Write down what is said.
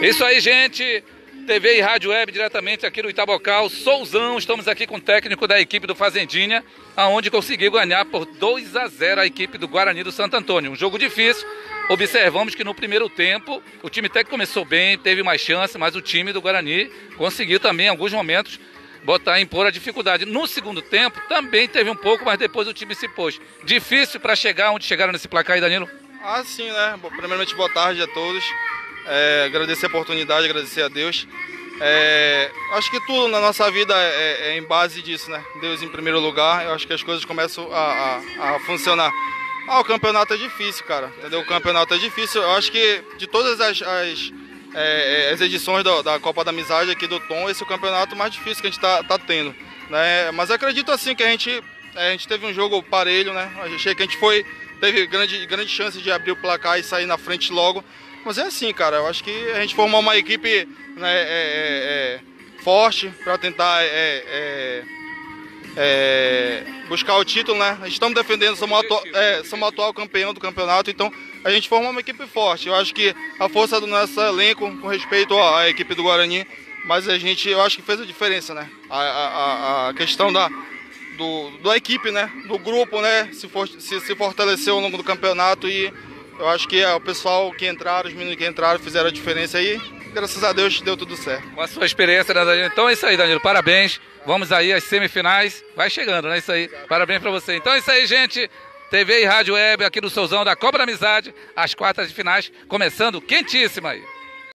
Isso aí, gente. TV e Rádio Web diretamente aqui no Itabocal. Souzão, estamos aqui com o técnico da equipe do Fazendinha, aonde conseguiu ganhar por 2 a 0 a equipe do Guarani do Santo Antônio. Um jogo difícil. Observamos que no primeiro tempo o time que começou bem, teve mais chance, mas o time do Guarani conseguiu também em alguns momentos botar impor a dificuldade. No segundo tempo também teve um pouco, mas depois o time se pôs. Difícil para chegar onde chegaram nesse placar aí, Danilo? Ah, sim, né? Primeiramente, boa tarde a todos. É, agradecer a oportunidade, agradecer a Deus. É, acho que tudo na nossa vida é, é, em base disso, né? Deus em primeiro lugar. Eu acho que as coisas começam a, a, a funcionar. Ah, o campeonato é difícil, cara. Entendeu? O campeonato é difícil. Eu acho que de todas as, as, é, as edições da, da, Copa da Amizade aqui do Tom, esse é o campeonato mais difícil que a gente tá, tá tendo. Né? Mas acredito assim que a gente, a gente teve um jogo parelho, né? Achei que a gente foi. Teve grande, grande chance de abrir o placar e sair na frente logo. Mas é assim, cara, eu acho que a gente formou uma equipe né, é, é, é forte para tentar é, é, é, buscar o título, né? Estamos defendendo, somos, atu somos atual campeão do campeonato, então a gente formou uma equipe forte. Eu acho que a força do nosso elenco, com respeito à equipe do Guarani, mas a gente, eu acho que fez a diferença, né? A, a, a questão da, do, da equipe, né? Do grupo, né? Se, for, se, se fortaleceu ao longo do campeonato e eu acho que é, o pessoal que entraram, os meninos que entraram, fizeram a diferença aí. Graças a Deus deu tudo certo. Com a sua experiência, né, Danilo? Então é isso aí, Danilo. Parabéns. Vamos aí às semifinais. Vai chegando, né? Isso aí. Parabéns para você. Então é isso aí, gente. TV e Rádio Web aqui no Souzão da Cobra Amizade. As quartas de finais começando quentíssima aí.